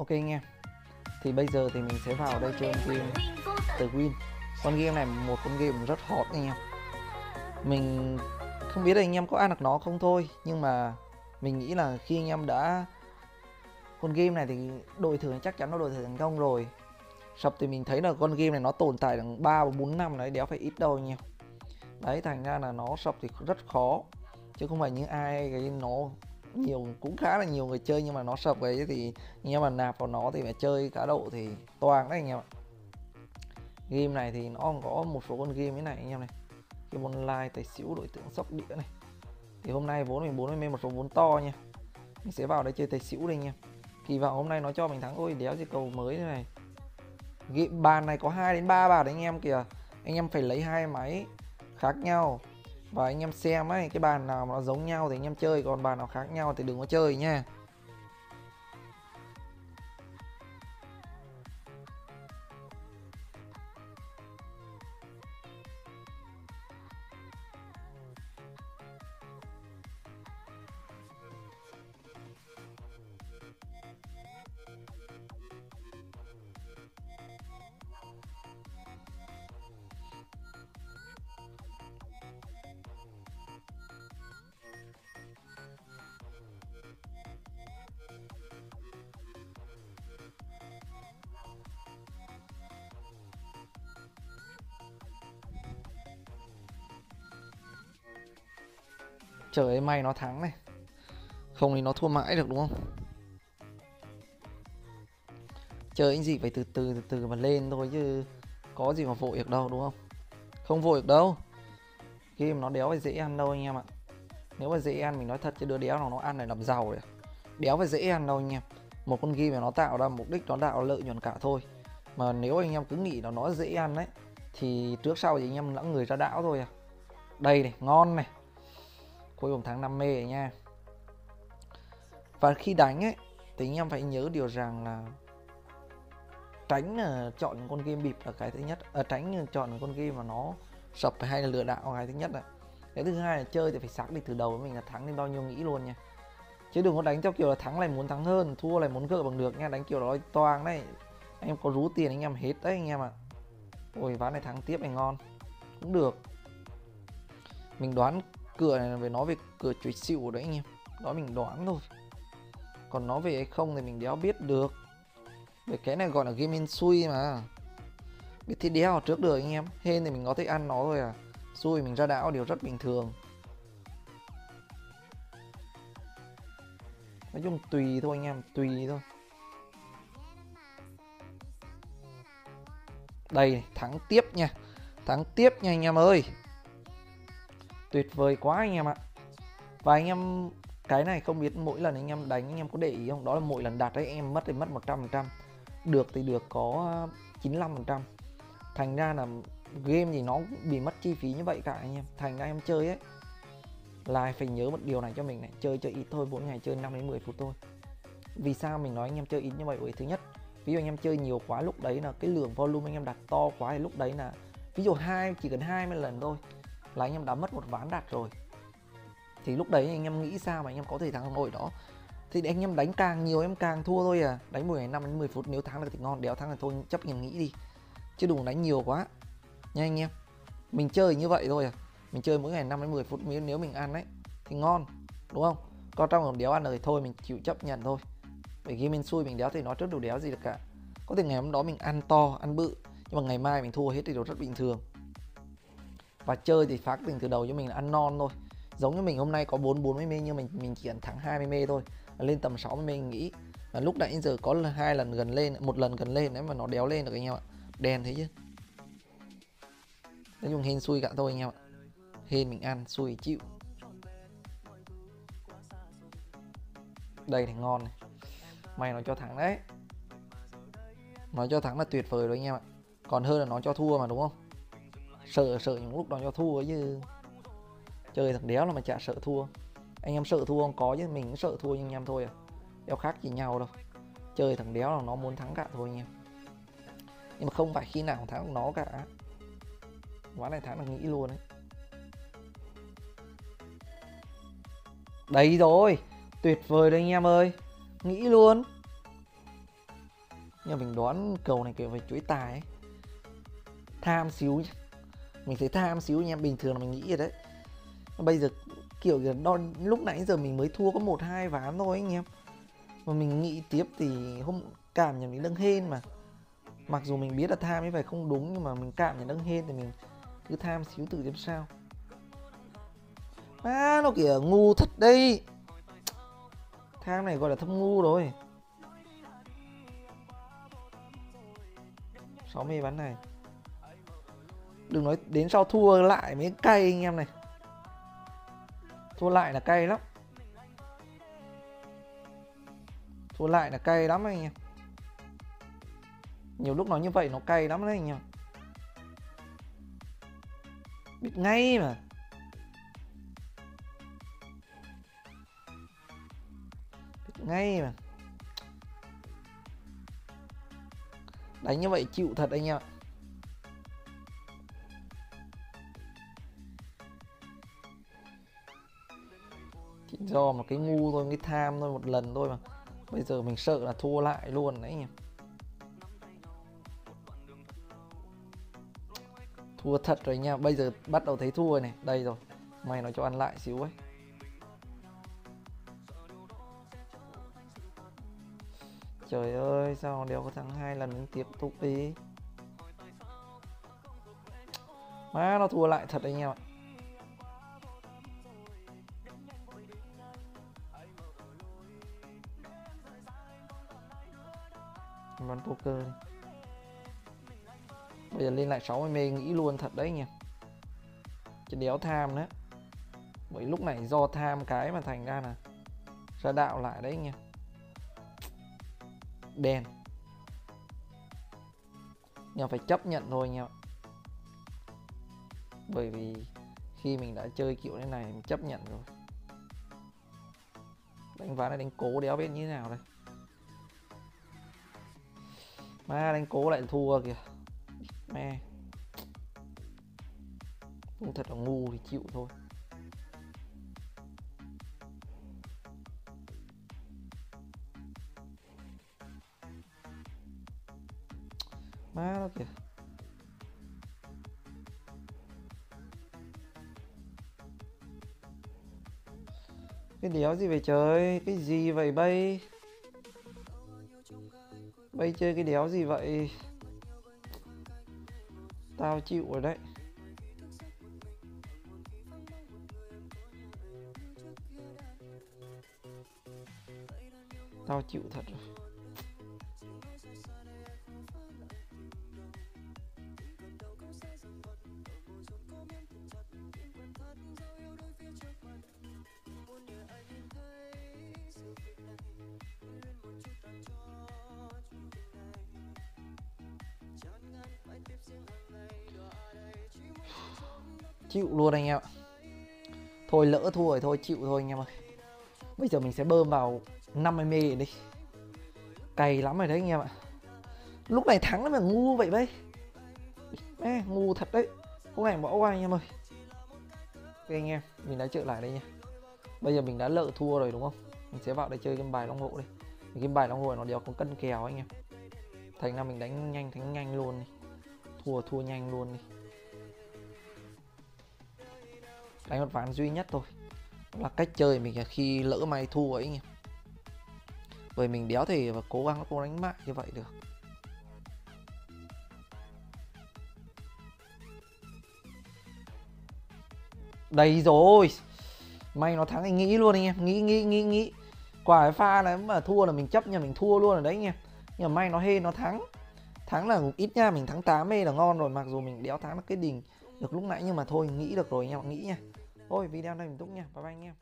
Ok anh em. Thì bây giờ thì mình sẽ vào đây chơi game từ Win. Con game này một con game rất hot anh em. Mình không biết là anh em có ăn được nó không thôi, Nhưng mà mình nghĩ là khi anh em đã Con game này thì đội thưởng chắc chắn nó đội thưởng thành công rồi. Sập thì mình thấy là con game này nó tồn tại được 3 4 năm đấy, đéo phải ít đâu anh em. Đấy, thành ra là nó sập thì rất khó. Chứ không phải như ai cái nó nhiều, cũng khá là nhiều người chơi nhưng mà nó sập ấy thì anh em mà nạp vào nó thì phải chơi cá độ thì toàn đấy anh em ạ. Game này thì nó còn có một số con game thế này anh em này. Game online tài xỉu, đội tượng sóc đĩa này. Thì hôm nay vốn mình 40 một số vốn to nha. Mình sẽ vào đây chơi tài xỉu đây anh em. Kỳ vọng hôm nay nó cho mình thắng. Ôi, đéo gì cầu mới thế này. Game, bàn này có 2 đến 3 bàn đấy anh em kìa. Anh em phải lấy hai máy khác nhau và anh em xem ấy, cái bàn nào mà nó giống nhau thì anh em chơi, còn bàn nào khác nhau thì đừng có chơi nha Trời ơi may nó thắng này. Không thì nó thua mãi được đúng không? Chơi anh gì phải từ từ từ từ mà lên thôi chứ Có gì mà vội được đâu đúng không? Không vội được đâu. Game nó đéo phải dễ ăn đâu anh em ạ. Nếu mà dễ ăn mình nói thật chứ đứa đéo nào nó ăn này làm giàu rồi, Đéo phải dễ ăn đâu anh em. Một con game mà nó tạo ra mục đích nó tạo lợi nhuận cả thôi. Mà nếu anh em cứ nghĩ là nó dễ ăn đấy Thì trước sau thì anh em lẫn người ra đảo thôi à. Đây này ngon này cuối cùng tháng 5 mê nha. Và khi đánh ấy thì anh em phải nhớ điều rằng là tránh uh, chọn con game bịp là cái thứ nhất. À, tránh uh, chọn con game mà nó sập hay là lừa đảo cái thứ nhất này cái thứ hai là chơi thì phải xác định từ đầu với mình là thắng đến bao nhiêu nghĩ luôn nha. Chứ đừng có đánh theo kiểu là thắng này muốn thắng hơn thua này muốn gỡ bằng được nha. Đánh kiểu đó toang đấy. Anh em có rú tiền anh em hết đấy anh em ạ. À. ôi ván này thắng tiếp này ngon. Cũng được. Mình đoán cửa này về nói về cửa chuối xịu đấy anh em. Đó mình đoán thôi. Còn nó về hay không thì mình đéo biết được. Về cái này gọi là game in xui mà. Biết thì đéo trước được anh em. Hên thì mình có thể ăn nó thôi à. Xui mình ra đảo điều rất bình thường. Nói chung tùy thôi anh em, tùy thôi. Đây thắng tiếp nha. Thắng tiếp nha anh em ơi tuyệt vời quá anh em ạ. Và anh em, cái này không biết mỗi lần anh em đánh anh em có để ý không? Đó là mỗi lần đặt đấy em mất thì mất 100 trăm được thì được có 95 phần trăm. Thành ra là game thì nó bị mất chi phí như vậy cả anh em. Thành ra em chơi ấy, là phải nhớ một điều này cho mình này. Chơi chơi ít thôi, mỗi ngày chơi 5 đến 10 phút thôi. Vì sao mình nói anh em chơi ít như vậy? Bởi thứ nhất, ví dụ anh em chơi nhiều quá, lúc đấy là cái lượng volume anh em đặt to quá thì lúc đấy là, ví dụ hai, chỉ cần 20 lần thôi là anh em đã mất một ván đạt rồi. Thì lúc đấy anh em nghĩ sao mà anh em có thể thắng nổi đó? Thì anh em đánh càng nhiều em càng thua thôi à. Đánh 10 năm đến 10 phút, nếu thắng được thì ngon, đéo thắng thì thôi, chấp nhận nghĩ đi. Chứ đừng đánh nhiều quá. Nha anh em, mình chơi như vậy thôi à. Mình chơi mỗi ngày 5 đến 10 phút, nếu mình ăn đấy thì ngon, đúng không? Còn trong còn đéo ăn được thì thôi, mình chịu chấp nhận thôi. Bởi khi mình xui mình đéo thì nói trước đủ đéo gì được cả. Có thể ngày hôm đó mình ăn to, ăn bự, nhưng mà ngày mai mình thua hết thì nó rất bình thường và chơi thì phát định từ đầu cho mình là ăn non thôi. Giống như mình hôm nay có 4 40 mê, nhưng mình mình chỉ ăn thắng 20 mê thôi. Lên tầm 60 mê nghĩ là lúc nãy giờ có hai lần gần lên, một lần gần lên đấy mà nó đéo lên được anh em ạ. Đen thế chứ. Nói chung hên xui cả thôi anh em ạ. Hên mình ăn, xui chịu. Đây thì ngon này. Mày nó cho thắng đấy. Nó cho thắng là tuyệt vời rồi anh em ạ. Còn hơn là nó cho thua mà, đúng không? Sợ sợ những lúc đó cho thua chứ. Chơi thằng đéo là mà chả sợ thua. Anh em sợ thua không có chứ, mình cũng sợ thua như anh em thôi à. Đéo khác gì nhau đâu. Chơi thằng đéo là nó muốn thắng cả thôi anh em. Nhưng mà không phải khi nào thắng nó cả. Ván này thắng là nghĩ luôn đấy đấy rồi, tuyệt vời đấy anh em ơi. Nghĩ luôn. Nhưng mà mình đoán cầu này kiểu phải chuỗi tài ấy. Tham xíu nhé mình thấy tham xíu anh em bình thường là mình nghĩ rồi đấy. Bây giờ kiểu đo, lúc nãy giờ mình mới thua có một hai ván thôi anh em. Mà mình nghĩ tiếp thì hôm cảm nhận mình nâng hên mà. Mặc dù mình biết là tham như vậy không đúng nhưng mà mình cảm nhận nâng hên thì mình cứ tham xíu tự sau sao. À nó kìa ngu thật đây. Tham này gọi là thâm ngu rồi. 60 ván này đừng nói đến sau thua lại mới cay anh em này. Thua lại là cay lắm. Thua lại là cay lắm anh em. Nhiều lúc nói như vậy nó cay lắm đấy anh em. Biết ngay mà. Biết ngay mà. Đánh như vậy chịu thật anh em ạ. Do một cái ngu thôi cái tham thôi, một lần thôi mà. Bây giờ mình sợ là thua lại luôn đấy nhỉ? thua thật rồi nha. Bây giờ bắt đầu thấy thua này. Đây rồi. Mày nói cho ăn lại xíu ấy. Trời ơi, sao đéo có thắng hai lần tiếp tục đi. Má, nó thua lại thật anh em ván poker đi. bây giờ lên lại 60 mê nghĩ luôn thật đấy nha. Chứ đéo tham nữa bởi lúc này do tham cái mà thành ra là ra đạo lại đấy nha. Đen. Nhưng phải chấp nhận thôi nha. Bởi vì khi mình đã chơi kiểu thế này mình chấp nhận rồi. Đánh ván này đánh cố đéo biết như thế nào đây? Ma đánh cố lại thua kìa. Me cũng thật là ngu thì chịu thôi. Má nó kìa. Cái đéo gì vậy trời? Cái gì vậy bay? Bay chơi cái đéo gì vậy? Tao chịu rồi đấy. Tao chịu thật rồi. Chịu luôn anh em ạ. Thôi lỡ thua rồi thôi chịu thôi anh em ơi. Bây giờ mình sẽ bơm vào 50 mê đi. Cày lắm rồi đấy anh em ạ. Lúc này thắng nó mà ngu vậy đấy, Ê, ngu thật đấy. Không ảnh bỏ qua anh em ơi. Ok anh em mình đã trở lại đây nha. Bây giờ mình đã lỡ thua rồi đúng không? Mình sẽ vào đây chơi game bài long hộ đi. Cái bài long hộ nó đều có cân kèo anh em. Thành ra mình đánh nhanh thắng nhanh luôn đi. Thua thua nhanh luôn đi. Đánh một ván duy nhất thôi. Là cách chơi mình khi lỡ may thua ấy nhỉ bởi mình đéo thể và cố gắng cố đánh mại như vậy được. Đây rồi. May nó thắng anh nghĩ luôn anh em. Nghĩ nghĩ nghĩ nghĩ. Quả cái pha này mà thua là mình chấp nhà mình thua luôn rồi đấy anh em. Nhưng mà may nó hên, nó thắng. Thắng là ít nha, mình thắng 8 mê là ngon rồi. Mặc dù mình đéo thắng được cái đỉnh được lúc nãy nhưng mà thôi, nghĩ được rồi anh em nghĩ nha thôi video này mình túc nha. Bye bye anh em.